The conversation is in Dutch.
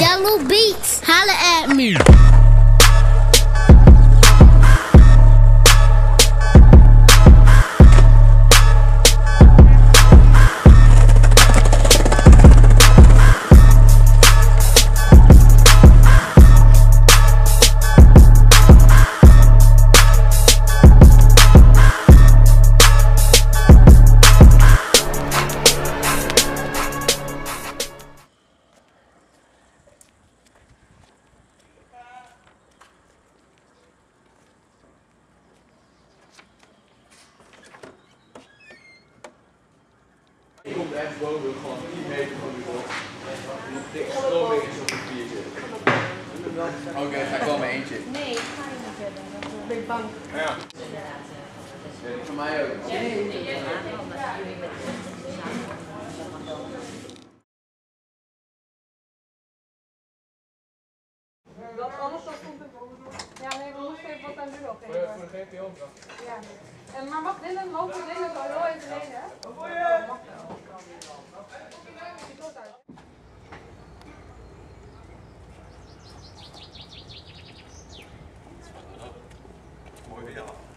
Jello Beats, holla at me. Echt boven, gewoon 10 meter van die bocht. Die dikke stroming is op een viertje. Oké, ga ik wel mijn eentje. Nee, ik ga niet verder. Dan ben ik bang. Ja. Voor mij ook. Dat anders dat komt het Ja, nee, we moesten even wat aan Ludo Voor de geven. GPO-opdracht. Ja. En, maar wacht, Dylan, de dingen zo heel even je? Mag wel. we are.